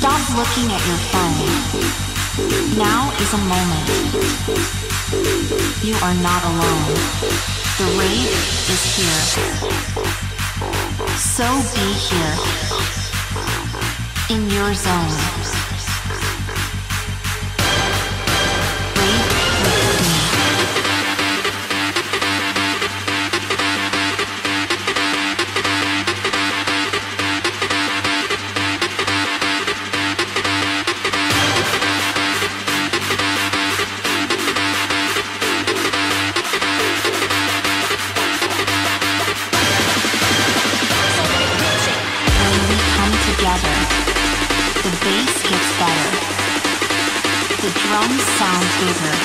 Stop looking at your phone. Now is a moment. You are not alone. The rave is here. So be here. In your zone. Is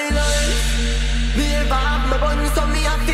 body life. Me vibe, me bun, so me happy.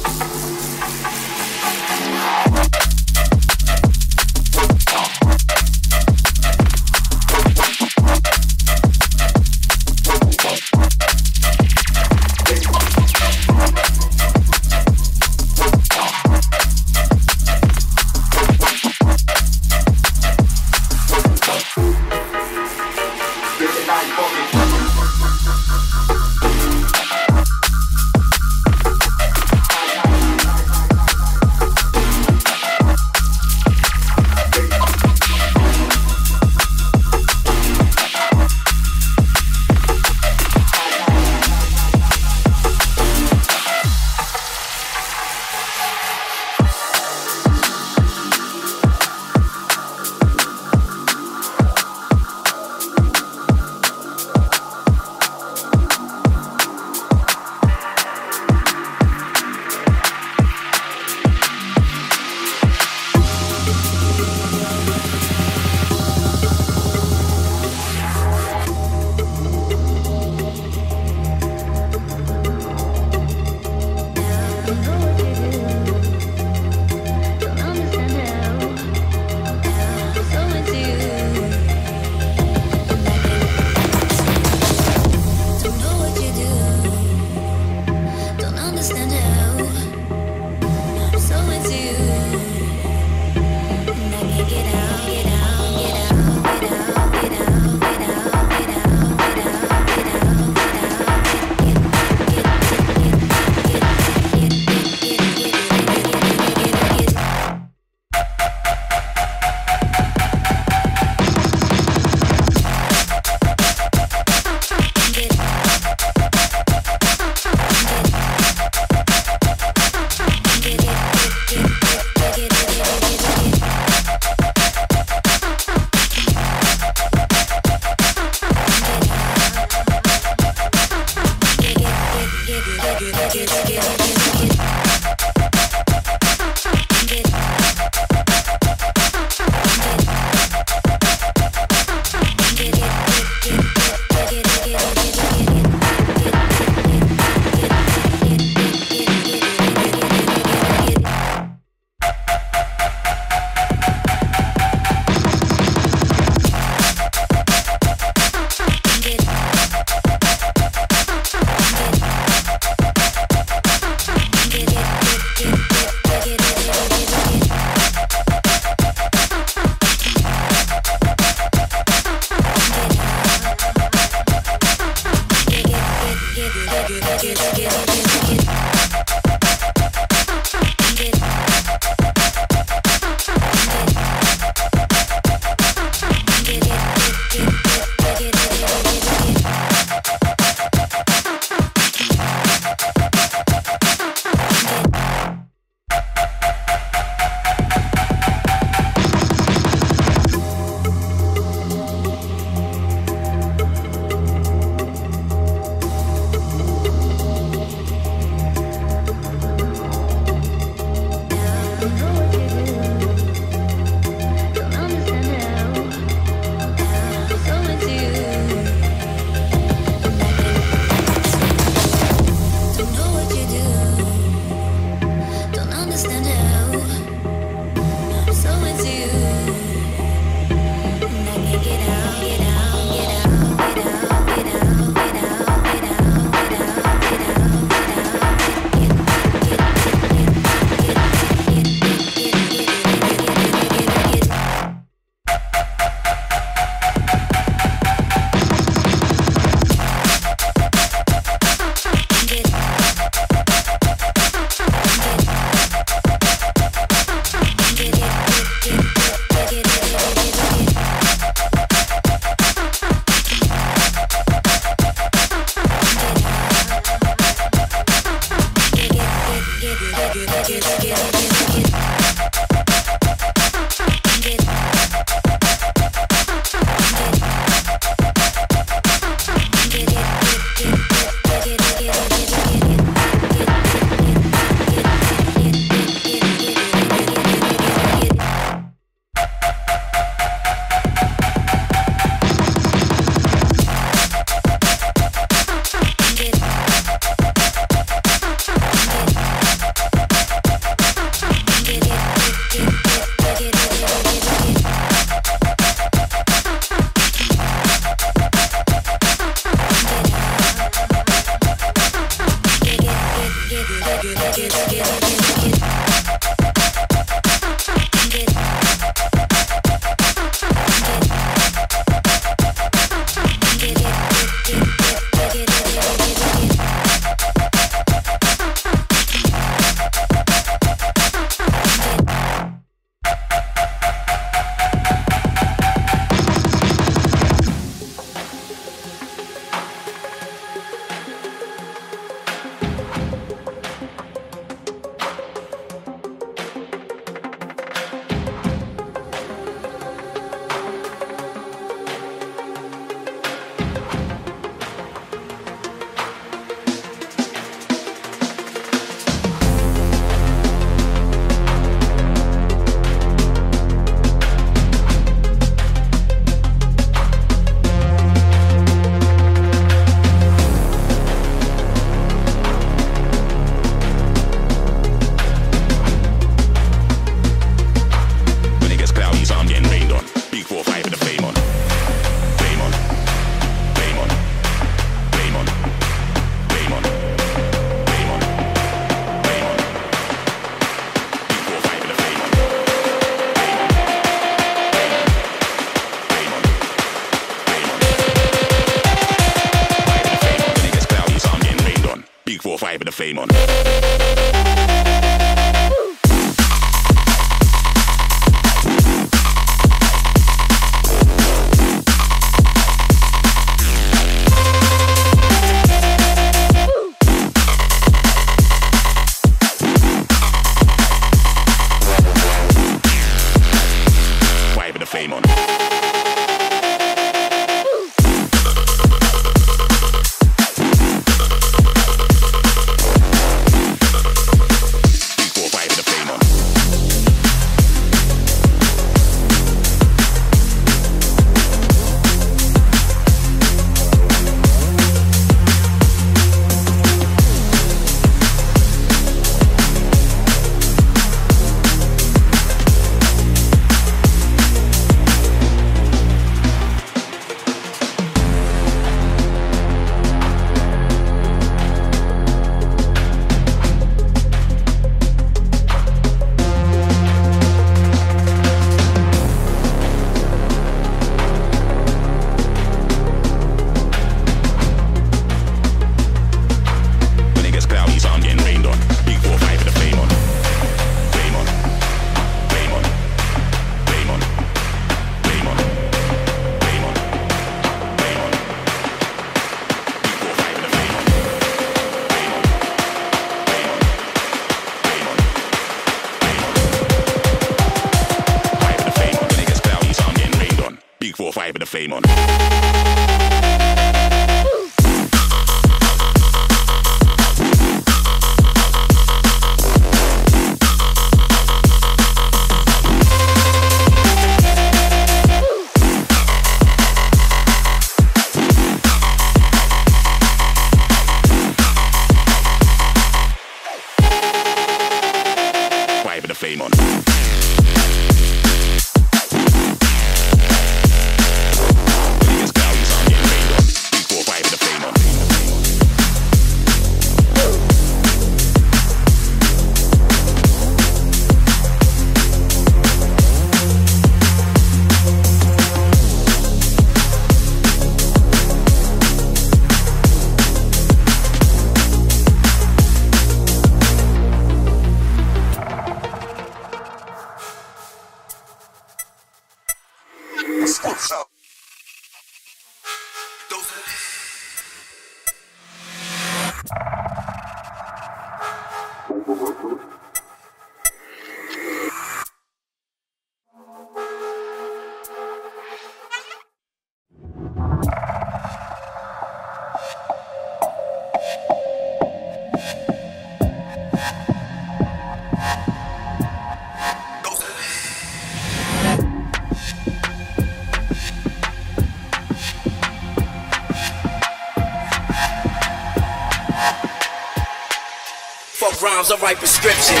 Fuck right prescription.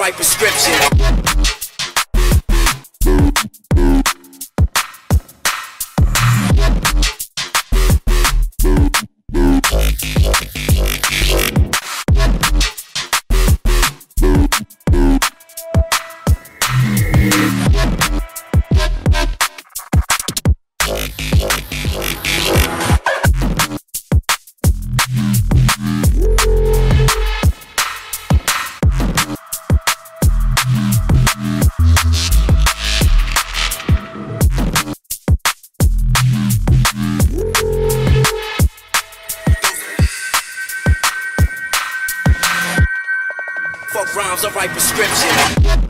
Write prescription. Fuck rhymes, I write prescriptions.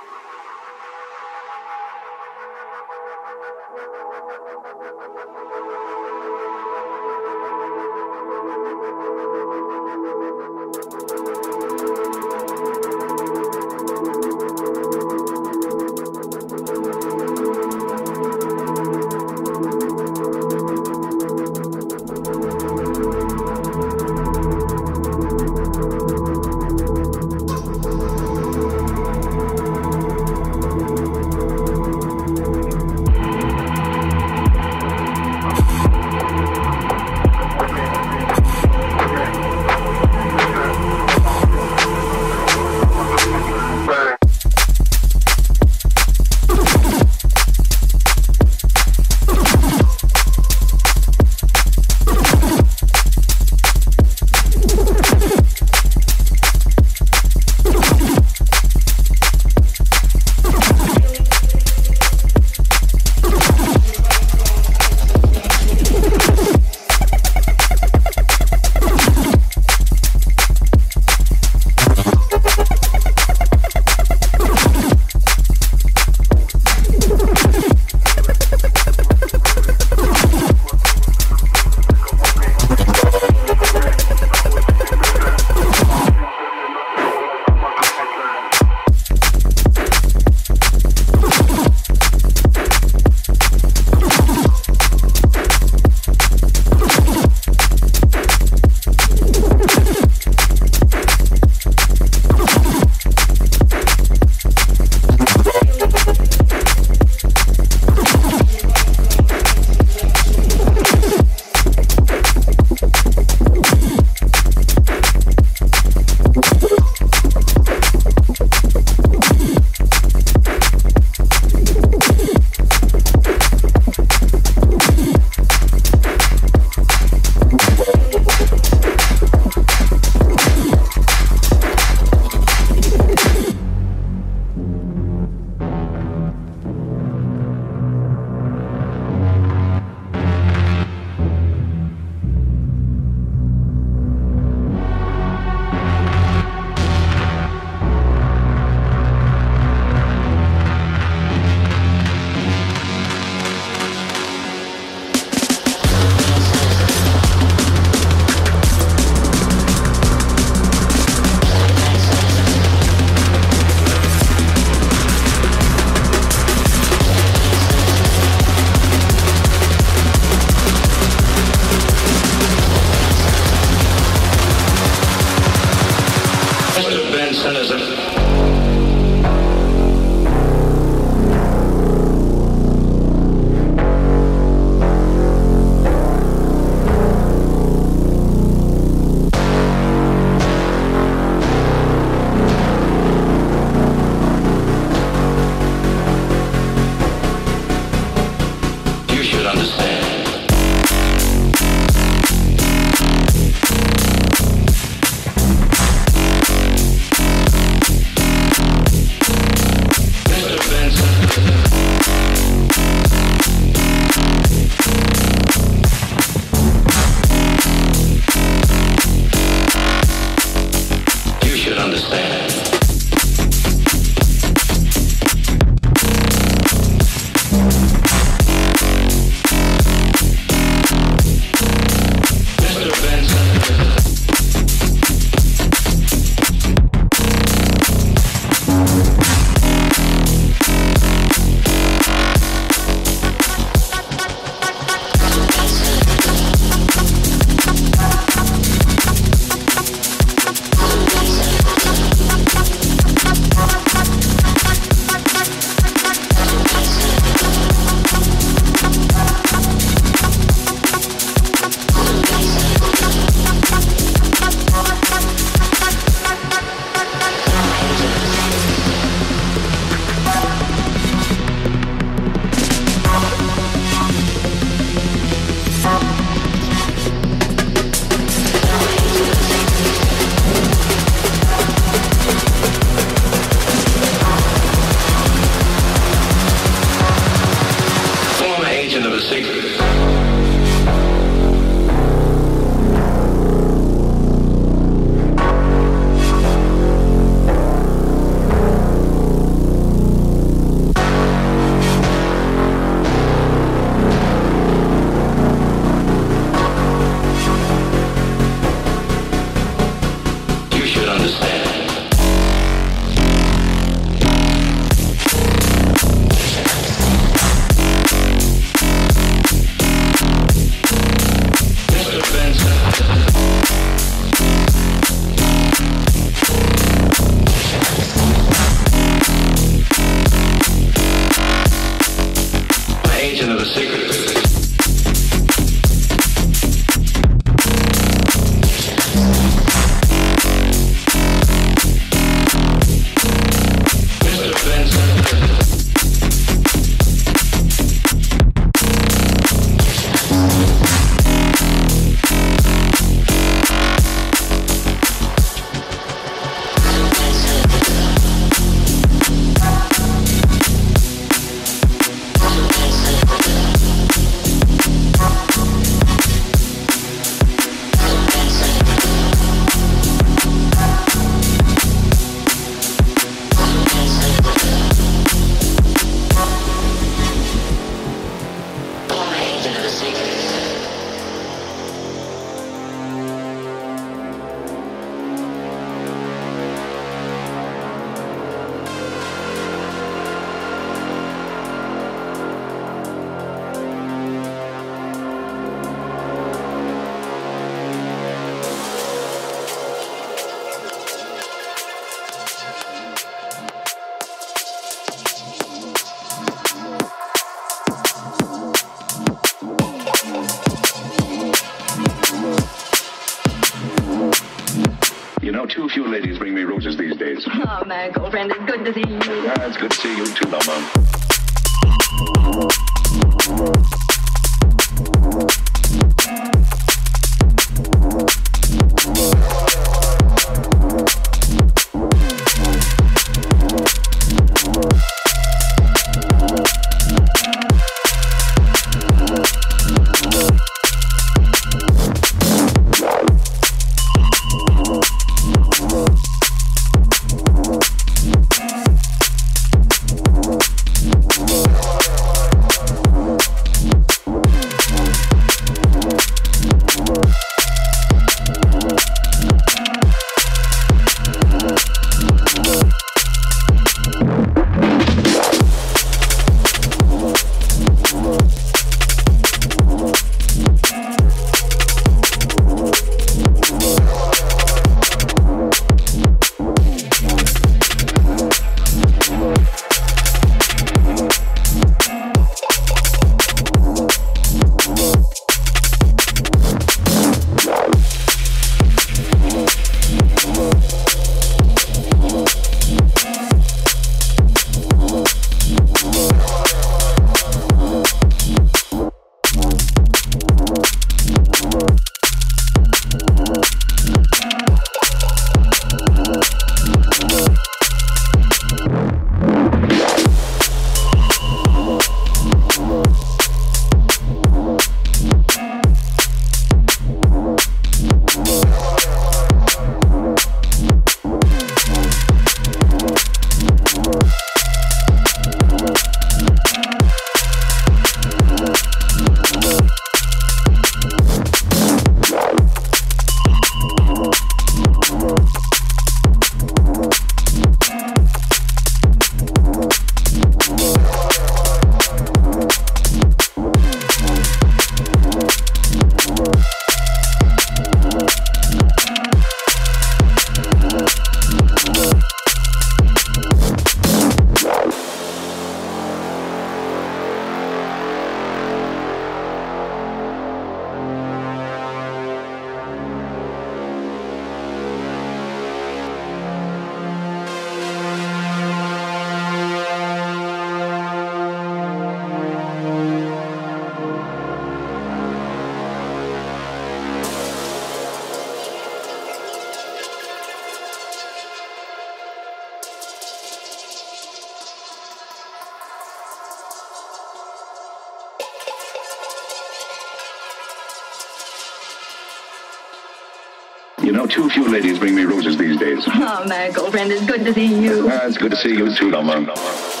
ladies bring me roses these days. Oh, my girlfriend, it's good to see you. Ah, it's good to see you too, Norma.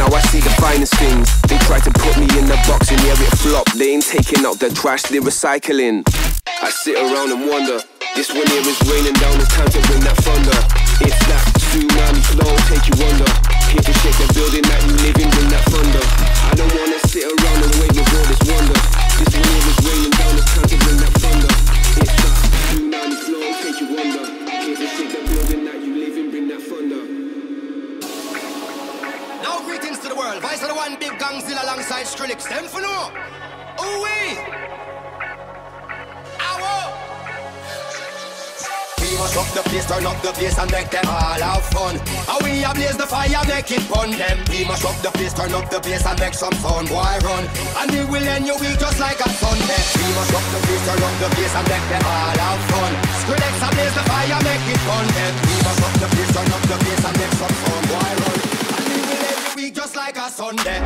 now I see the finest things. They try to put me in the box and yeah, it flopped. They ain't taking out the trash, they're recycling. I sit around and wonder. This one here is raining down, it's time to bring that thunder. If that tsunami flow take you under, here to shake the building that you live in, bring that thunder. I don't wanna sit around and wait for all this wonder. This one here is raining and Big Gongzilla alongside Skrillex. Them for no. Ooh wee. We must up the place, turn up the place and make them all have fun. And we ablaze the fire, make it fun. Them we must up the place, turn up the place and make some fun. Why run, and we will end your week just like a Sunday. We must up the place, turn up the place and make them all have fun. Skrillex ablaze the fire, make it fun. Them we must up the place, turn up the place and make some fun. Why run just like a Sunday.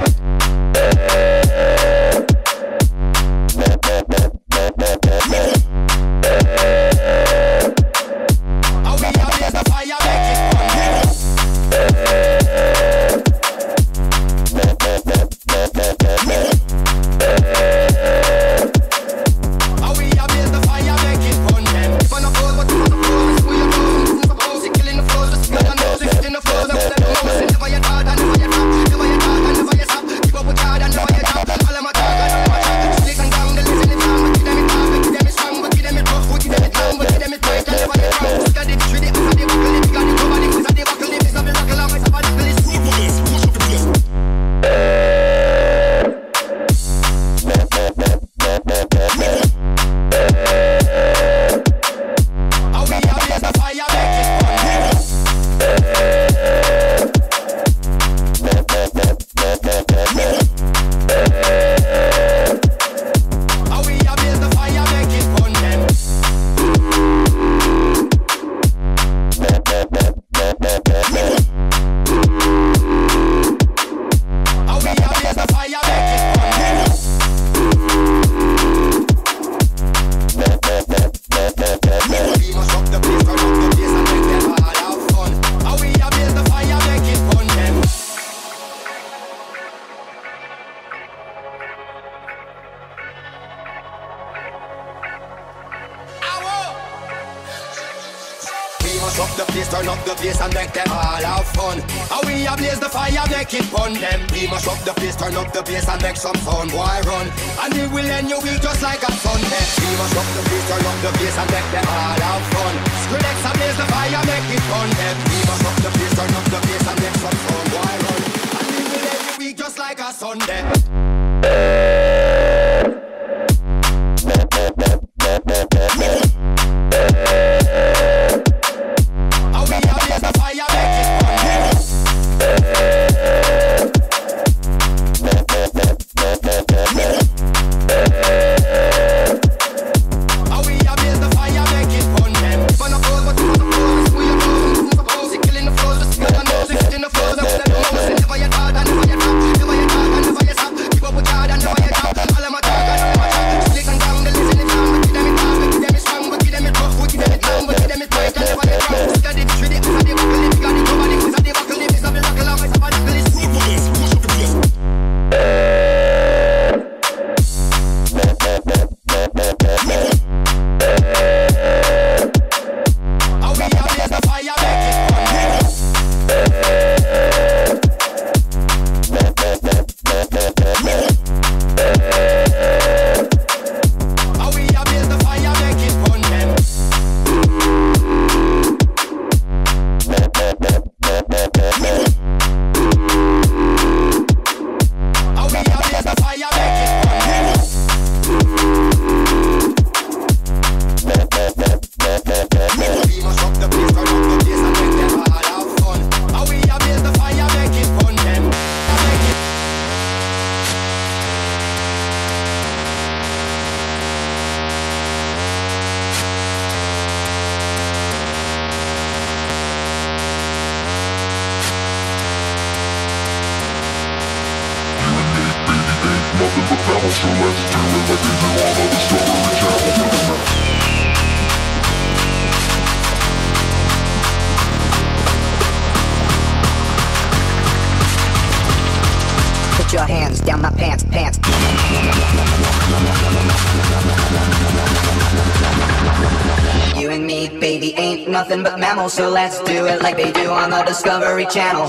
So let's do it like they do on the Discovery Channel.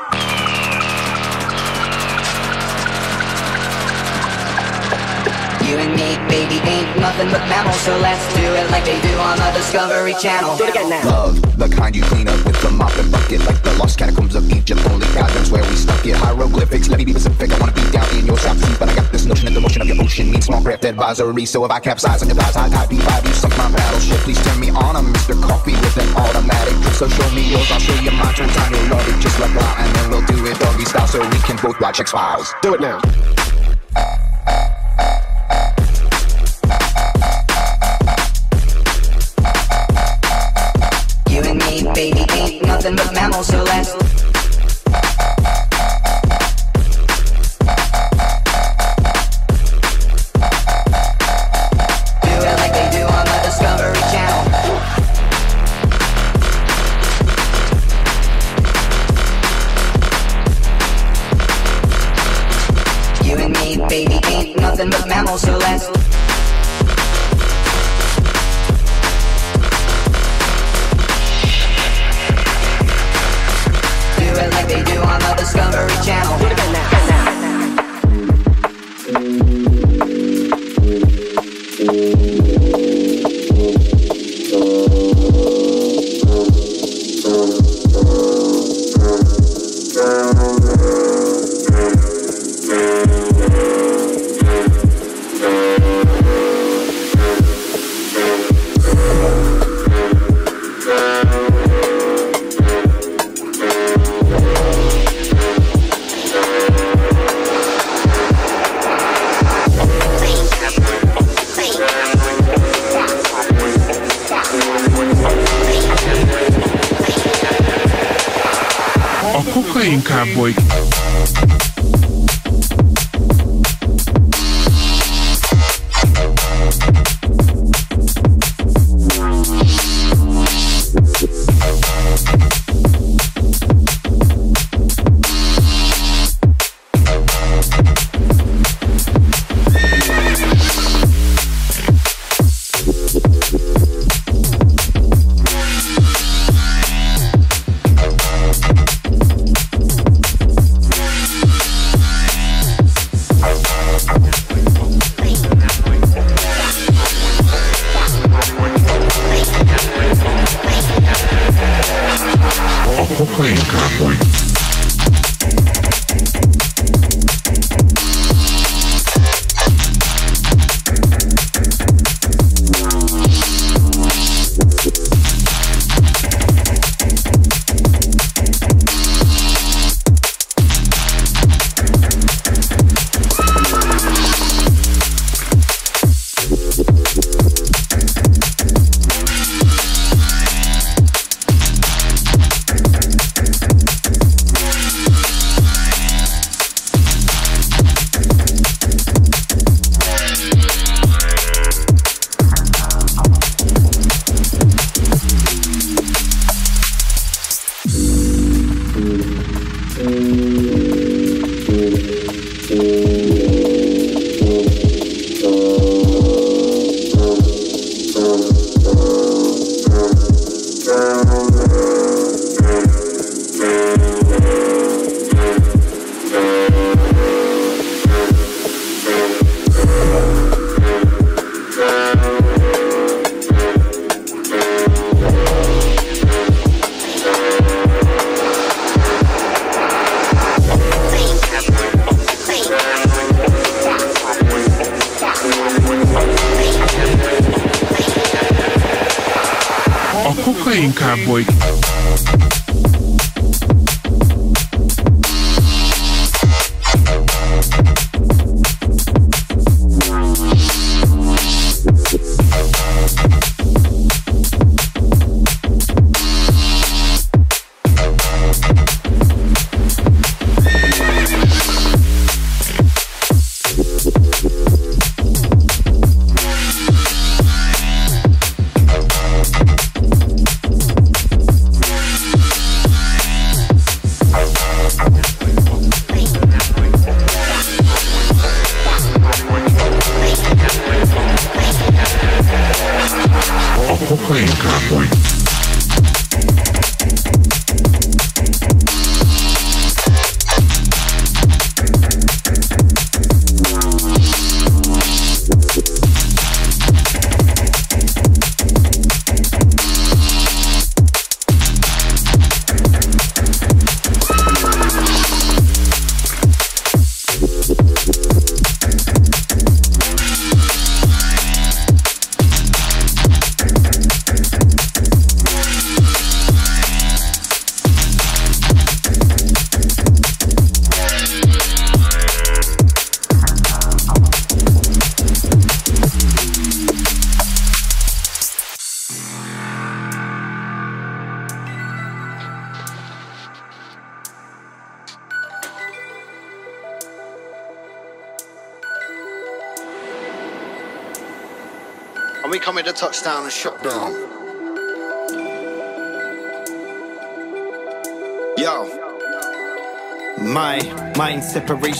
Do it like they do on the Discovery Channel. Do again now. Love, the kind you clean up with the mop and bucket, like the lost catacombs of Egypt. Only God knows where we stuck it. Hieroglyphics, let me be specific. I wanna be down in your south seas, but I got this notion that the motion of your ocean means small craft advisory. So if I capsize on your thighs, high tide B5, you suck my battleship. Please turn me on, I'm Mr. Coffee with an automatic. So show me yours, I'll show you mine. Turn time, you'll love it just like that, and then we'll do it doggy style, so we can both watch X Files. Do it now.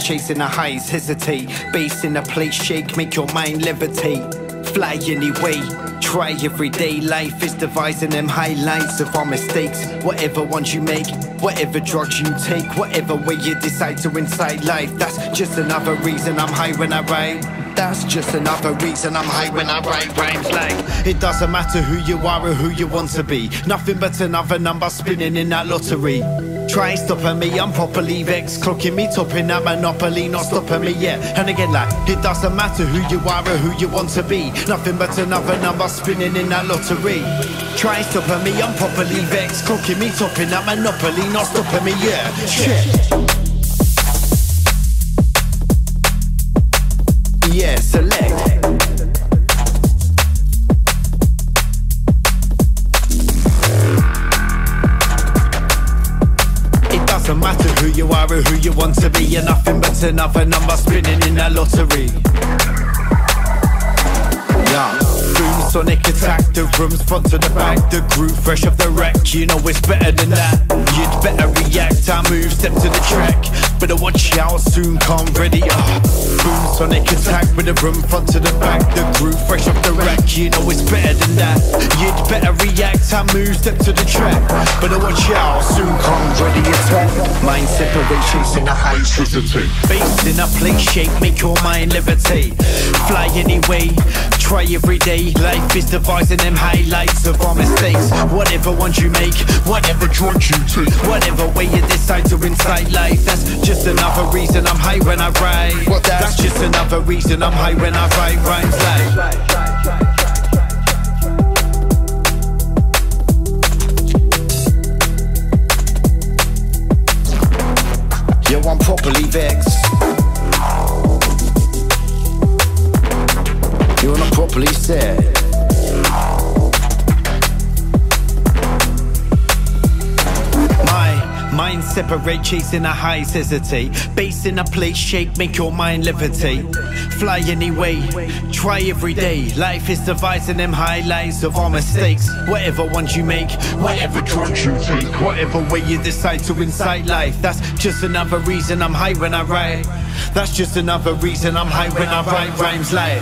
Chasing the highs, hesitate. Base in a place, shake, make your mind levitate. Fly anyway, try every day. Life is devising them highlights of our mistakes. Whatever ones you make, whatever drugs you take, whatever way you decide to incite life. That's just another reason I'm high when I write. That's just another reason I'm high when I write rhymes like It doesn't matter who you are or who you want to be Nothing but another number spinning in that lottery Try stopping me, I'm properly vexed. Clocking me, topping that monopoly, not stopping me yet. And again like, it doesn't matter who you are or who you want to be. Nothing but another number spinning in that lottery. Try stopping me, I'm properly vexed. Clocking me, topping that monopoly, not stopping me yet. Shit. Yeah, select. Doesn't matter who you are or who you want to be. You're nothing but another number spinning in that lottery. Yeah. Boom, sonic attack, the room's front to the back, the groove fresh off the wreck. You know it's better than that. You'd better react. I move, step to the track. Better watch out, soon come ready. Uh. Boom, sonic attack with the room front to the back, the groove fresh off the rack. You know it's better than that. You'd better react. I move, step to the track. Better watch out, soon come ready attack. Mind separate, chasing the heights, hesitate. Based in a place, shape, make your mind levitate. Fly anyway, try every day. Life is devising them highlights of our mistakes. Whatever ones you make, whatever drugs you take, whatever way you decide to incite life. That's just another reason I'm high when I write. What that's, that's just another reason I'm high when I write rhymes like. Yo, I'm properly vexed. You're not properly set. Mind separate, chasing a highs, hesitate. Base in a place, shake, make your mind levitate. Fly anyway, try every day. Life is devising them highlights of our mistakes. Whatever ones you make, whatever drugs you take, whatever way you decide to incite life. That's just another reason I'm high when I write. That's just another reason I'm high when I write rhymes like.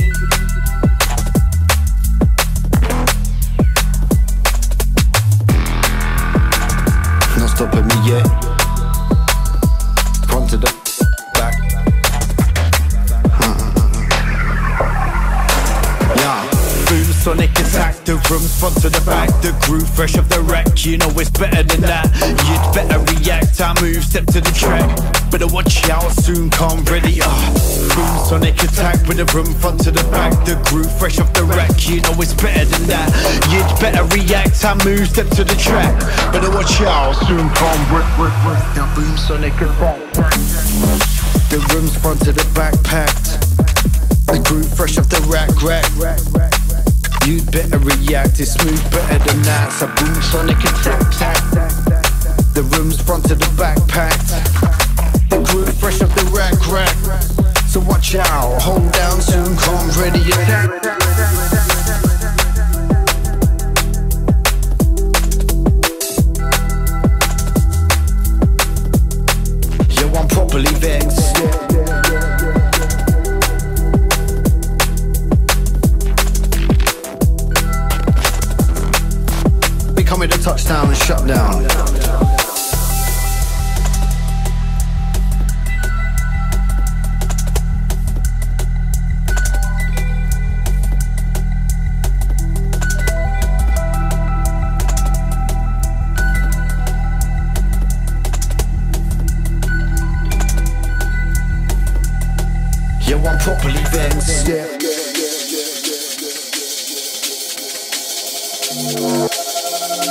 drums front to the back, the groove fresh off the wreck. You know it's better than that. You'd better react. I move, step to the track. Better watch out, soon come ready. Uh, boom, sonic attack with the room front to the back, the groove fresh off the wreck. You know it's better than that. You'd better react. I move, step to the track. Better watch out, soon come ready. Now boom, sonic attack. The room's front to the back packed. The groove fresh off the rack, rack. You'd better react, it's smooth better than that. So boom, sonic attack, tack. The room's front to the back packed. The groove fresh off the rack, rack. So watch out, hold down, soon come ready attack. Yo, I'm properly vexed. Touchdown and shut down. Yo, I'm properly vexed.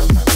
love.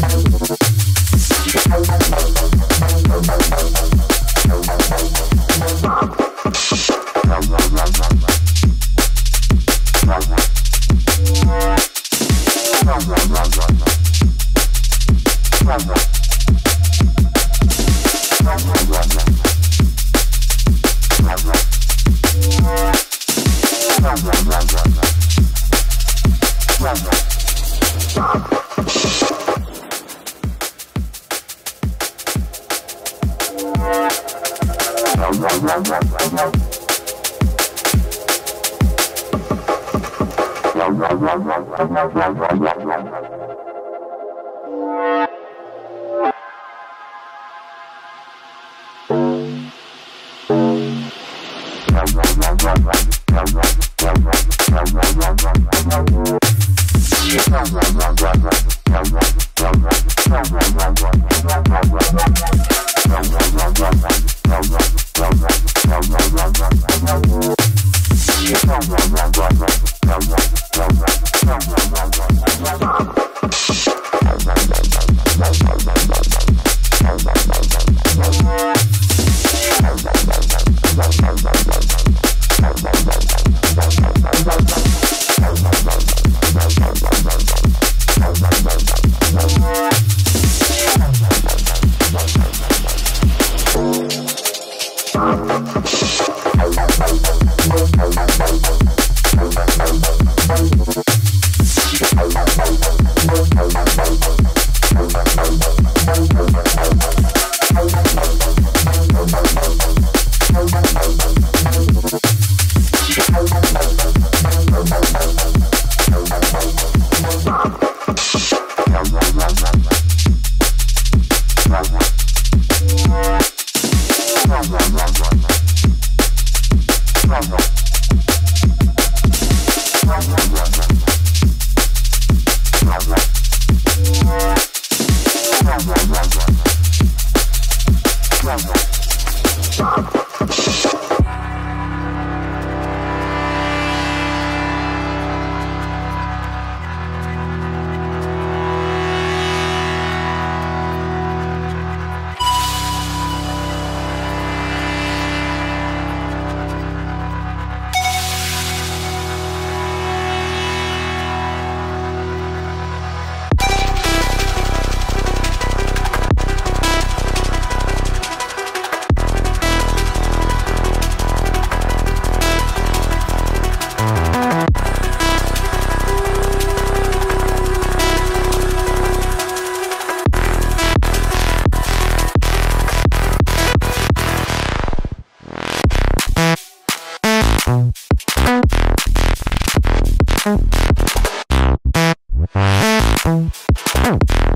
Oh.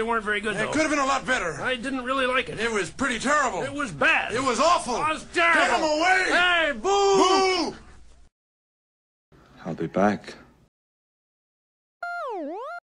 they weren't very good, It could have been a lot better. I didn't